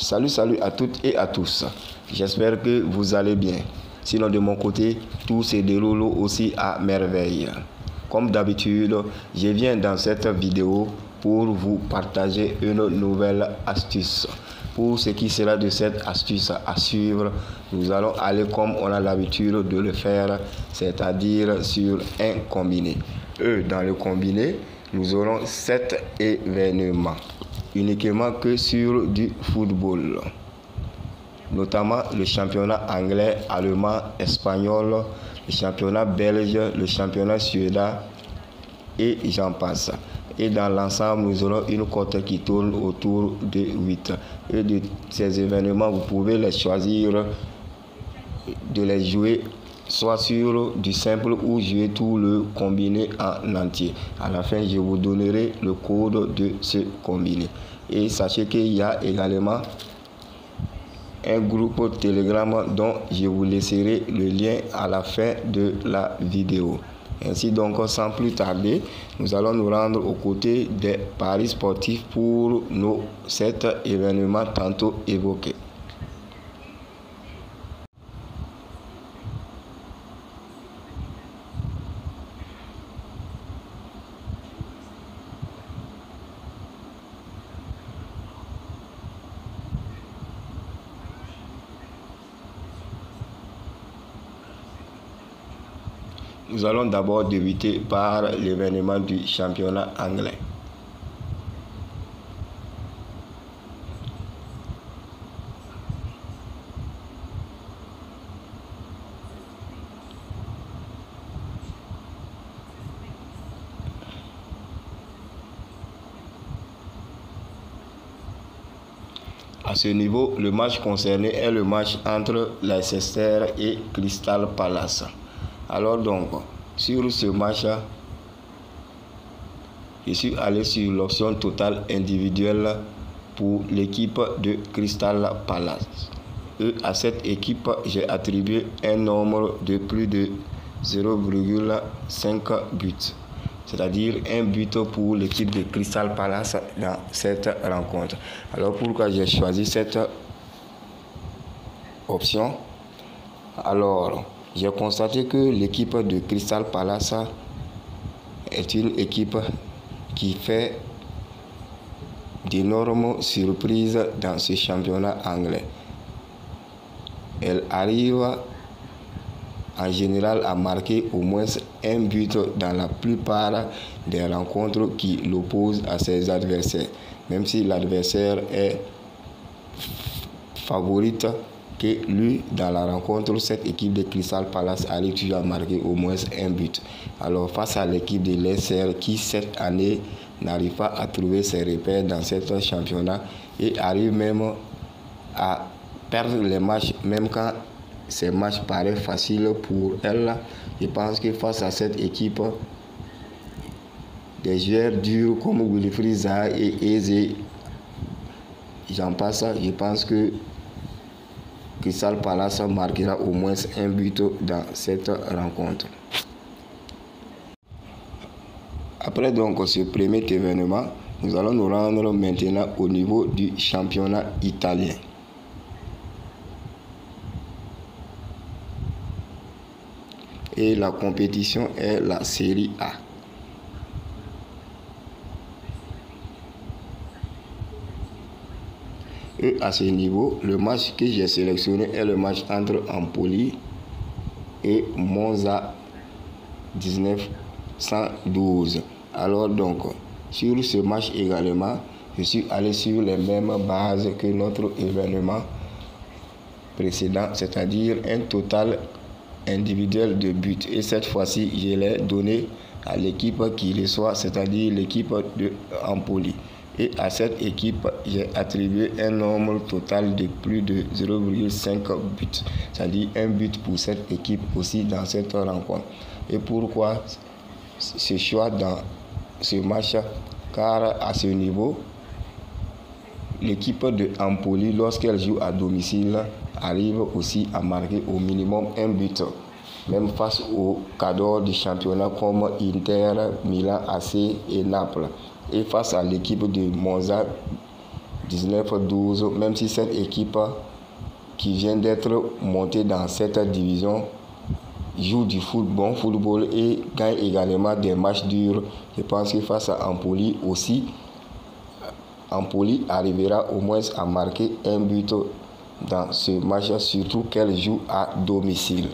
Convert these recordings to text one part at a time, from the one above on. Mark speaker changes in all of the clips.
Speaker 1: Salut, salut à toutes et à tous. J'espère que vous allez bien. Sinon, de mon côté, tout se déroule aussi à merveille. Comme d'habitude, je viens dans cette vidéo pour vous partager une nouvelle astuce. Pour ce qui sera de cette astuce à suivre, nous allons aller comme on a l'habitude de le faire, c'est-à-dire sur un combiné. E dans le combiné, nous aurons 7 événements, uniquement que sur du football, notamment le championnat anglais, allemand, espagnol, le championnat belge, le championnat suédois et j'en passe. Et dans l'ensemble, nous aurons une cote qui tourne autour de 8. Et de ces événements, vous pouvez les choisir de les jouer soit sur du simple ou jouer tout le combiné en entier. À la fin, je vous donnerai le code de ce combiné. Et sachez qu'il y a également un groupe Telegram dont je vous laisserai le lien à la fin de la vidéo. Ainsi donc, sans plus tarder, nous allons nous rendre aux côtés des paris sportifs pour nos sept événements tantôt évoqués. Nous allons d'abord débuter par l'événement du championnat anglais. À ce niveau, le match concerné est le match entre Leicester et Crystal Palace. Alors donc, sur ce match, je suis allé sur l'option totale individuelle pour l'équipe de Crystal Palace. Et à cette équipe, j'ai attribué un nombre de plus de 0,5 buts. C'est-à-dire un but pour l'équipe de Crystal Palace dans cette rencontre. Alors pourquoi j'ai choisi cette option? Alors, j'ai constaté que l'équipe de Crystal Palace est une équipe qui fait d'énormes surprises dans ce championnat anglais. Elle arrive en général à marquer au moins un but dans la plupart des rencontres qui l'opposent à ses adversaires. Même si l'adversaire est favorite que lui, dans la rencontre, cette équipe de Crystal Palace arrive toujours à marquer au moins un but. Alors face à l'équipe de Leicester qui cette année n'arrive pas à trouver ses repères dans ce championnat et arrive même à perdre les matchs, même quand ces matchs paraissent faciles pour elle. Je pense que face à cette équipe, des joueurs durs comme Wilfried Zaha et Eze, j'en passe, je pense que Crystal Palace marquera au moins un but dans cette rencontre. Après donc ce premier événement, nous allons nous rendre maintenant au niveau du championnat italien. Et la compétition est la série A. Et à ce niveau, le match que j'ai sélectionné est le match entre Empoli et Monza 1912. Alors donc, sur ce match également, je suis allé sur les mêmes bases que notre événement précédent, c'est-à-dire un total individuel de buts. Et cette fois-ci, je l'ai donné à l'équipe qui reçoit, c'est-à-dire l'équipe de Empoli. Et à cette équipe, j'ai attribué un nombre total de plus de 0,5 buts. C'est-à-dire un but pour cette équipe aussi dans cette rencontre. Et pourquoi ce choix dans ce match? Car à ce niveau, l'équipe de Empoli, lorsqu'elle joue à domicile, arrive aussi à marquer au minimum un but. Même face aux cadres du championnat comme Inter, Milan, AC et Naples et face à l'équipe de Monza 19-12, même si cette équipe qui vient d'être montée dans cette division joue du football, football et gagne également des matchs durs. Je pense que face à Empoli aussi, Empoli arrivera au moins à marquer un but dans ce match, surtout qu'elle joue à domicile.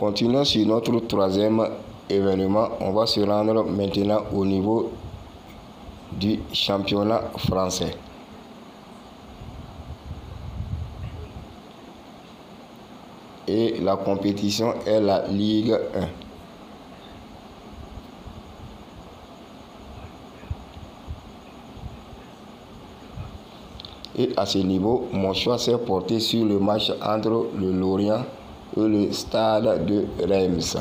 Speaker 1: Continuons sur notre troisième événement. On va se rendre maintenant au niveau du championnat français. Et la compétition est la Ligue 1. Et à ce niveau, mon choix s'est porté sur le match entre le Lorient le Stade de Reims.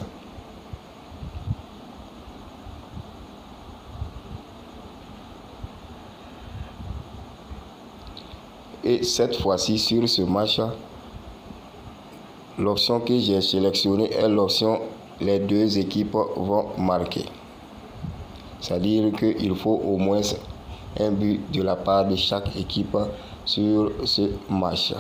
Speaker 1: Et cette fois-ci, sur ce match, l'option que j'ai sélectionnée est l'option les deux équipes vont marquer. C'est-à-dire qu'il faut au moins un but de la part de chaque équipe sur ce match.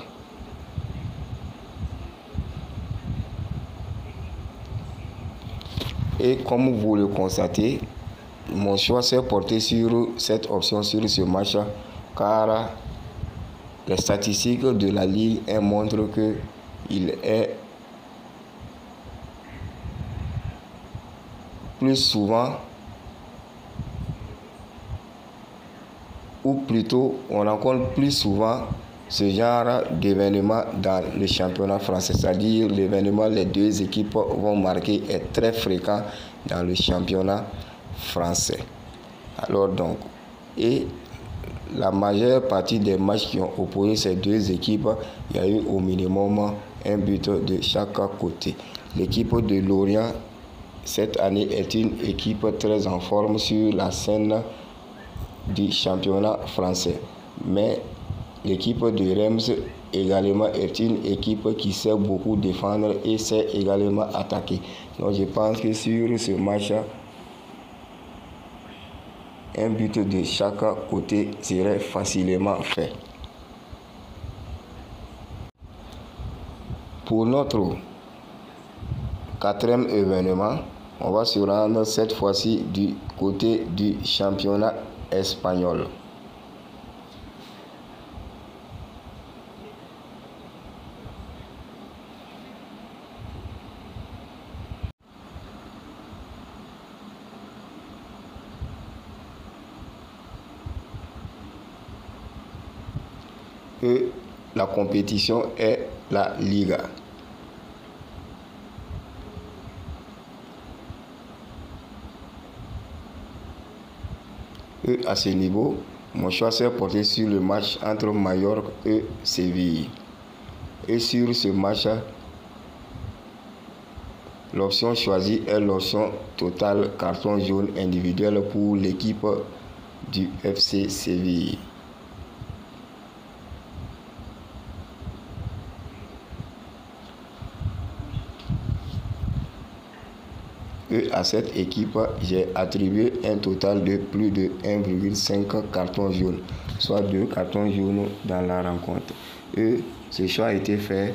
Speaker 1: Et comme vous le constatez, mon choix s'est porté sur cette option sur ce match car les statistiques de la Ligue montrent que il est plus souvent ou plutôt on rencontre plus souvent ce genre d'événement dans le championnat français, c'est-à-dire l'événement les deux équipes vont marquer est très fréquent dans le championnat français. Alors donc, et la majeure partie des matchs qui ont opposé ces deux équipes, il y a eu au minimum un but de chaque côté. L'équipe de Lorient cette année est une équipe très en forme sur la scène du championnat français. L'équipe de Reims également est une équipe qui sait beaucoup défendre et sait également attaquer. Donc je pense que sur ce match, un but de chaque côté serait facilement fait. Pour notre quatrième événement, on va se rendre cette fois-ci du côté du championnat espagnol. Et la compétition est la Liga. Et à ce niveau, mon choix s'est porté sur le match entre Mallorca et Séville. Et sur ce match, l'option choisie est l'option totale carton jaune individuel pour l'équipe du FC Séville. Et à cette équipe, j'ai attribué un total de plus de 1,5 cartons jaunes, soit deux cartons jaunes dans la rencontre. Et ce choix a été fait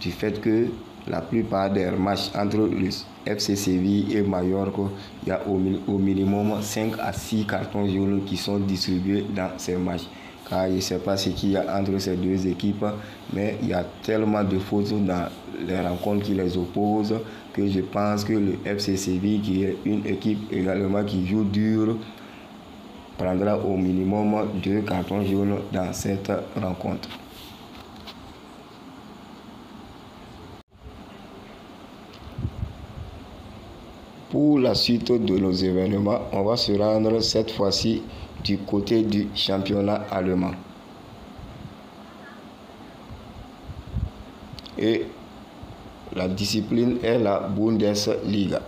Speaker 1: du fait que la plupart des matchs entre le FC Séville et Mallorca, il y a au, minimum 5 à 6 cartons jaunes qui sont distribués dans ces matchs car je ne sais pas ce qu'il y a entre ces deux équipes, mais il y a tellement de fautes dans les rencontres qui les opposent que je pense que le FC Séville, qui est une équipe également qui joue dur, prendra au minimum deux cartons jaunes dans cette rencontre. Pour la suite de nos événements, on va se rendre cette fois-ci du côté du championnat allemand. Et la discipline est la Bundesliga.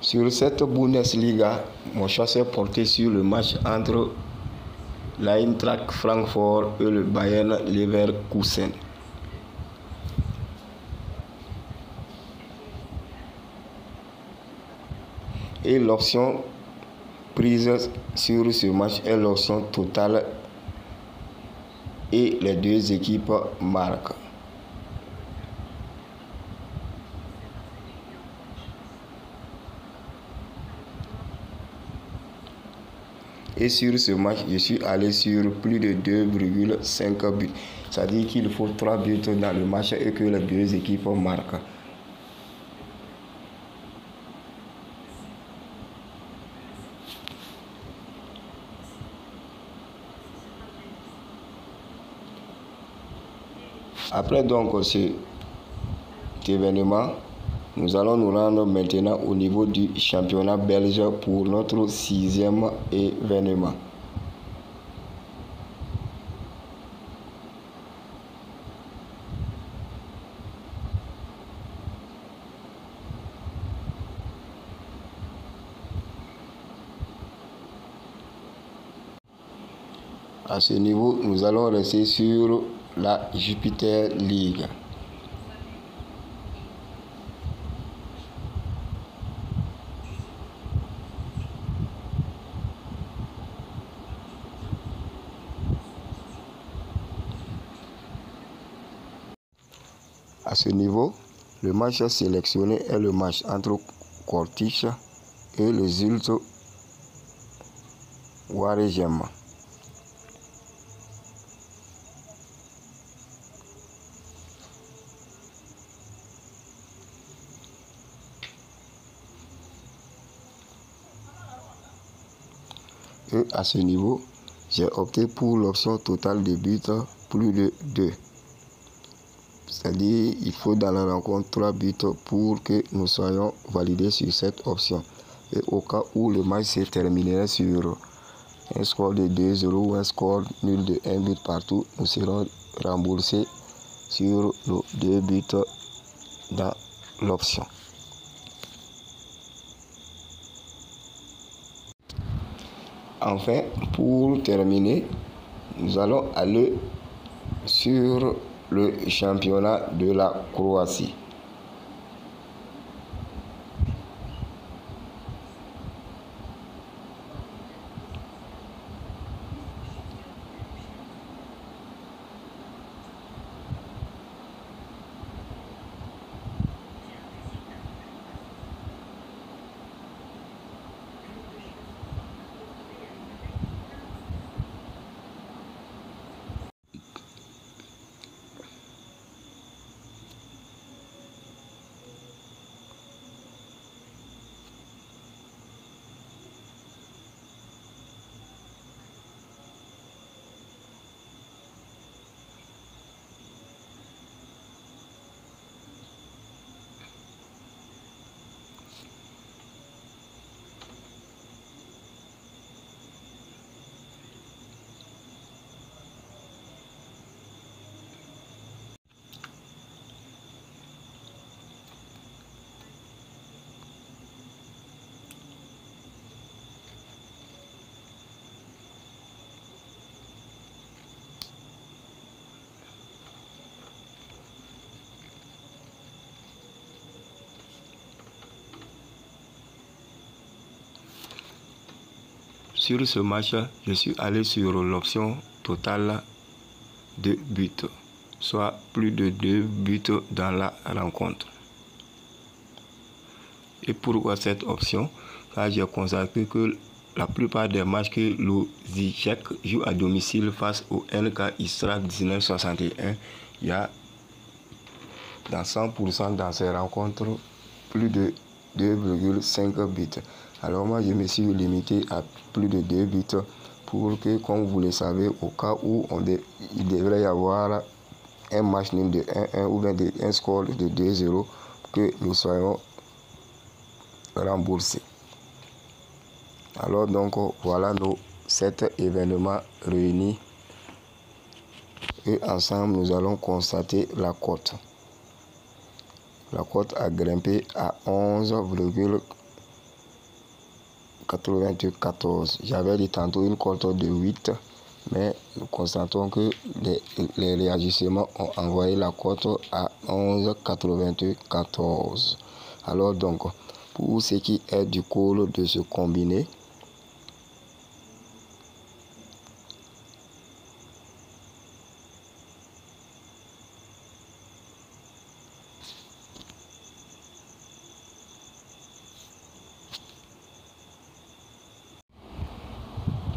Speaker 1: Sur cette Bundesliga, mon s'est porté sur le match entre l'Eintracht Francfort et le Bayern Leverkusen. Et l'option prise sur ce match est l'option totale et les deux équipes marquent. Et sur ce match, je suis allé sur plus de 2,5 buts. C'est-à-dire qu'il faut 3 buts dans le match et que les deux équipes marquent. Après donc cet événement, nous allons nous rendre maintenant au niveau du championnat belge pour notre sixième événement. À ce niveau, nous allons rester sur la Jupiter League. Ce niveau, le match sélectionné est le match entre Cortiche et le Zult Waregem. Et à ce niveau, j'ai opté pour l'option totale de buts plus de 2. C'est-à-dire il faut dans la rencontre 3 buts pour que nous soyons validés sur cette option. Et au cas où le match se terminerait sur un score de 2-0 ou un score nul de 1 but partout, nous serons remboursés sur nos deux buts dans l'option. Enfin, pour terminer, nous allons aller sur le championnat de la Croatie. Sur ce match, je suis allé sur l'option totale de buts, soit plus de deux buts dans la rencontre. Et pourquoi cette option? Car j'ai constaté que la plupart des matchs que l'Ozicek joue à domicile face au NK Istra 1961, il y a dans 100% dans ces rencontres plus de 2,5 buts. Alors moi, je me suis limité à plus de 2 buts pour que, comme vous le savez, au cas où on il devrait y avoir un match nul de 1-1 ou bien un score de 2-0, que nous soyons remboursés. Alors donc, voilà nos sept événements réunis. Et ensemble, nous allons constater la cote. La cote a grimpé à 11,4 94. J'avais dit tantôt une cote de 8, mais nous constatons que les, les réagissements ont envoyé la cote à 11,94. Alors donc, pour ce qui est du call de ce combiné,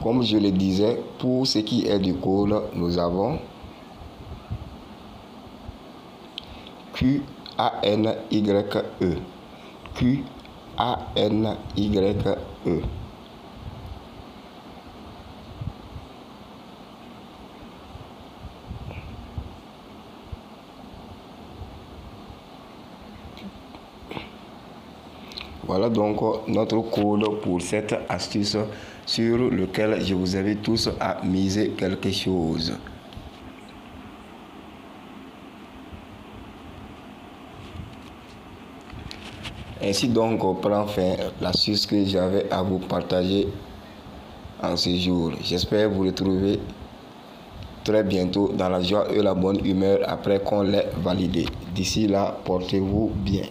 Speaker 1: Comme je le disais, pour ce qui est du call, nous avons Q-A-N-Y-E. Q-A-N-Y-E. Voilà donc notre code pour cette astuce sur lequel je vous invite tous à miser quelque chose. Ainsi donc prend fin l'astuce que j'avais à vous partager en ce jour. J'espère vous retrouver très bientôt dans la joie et la bonne humeur après qu'on l'ait validé. D'ici là, portez-vous bien.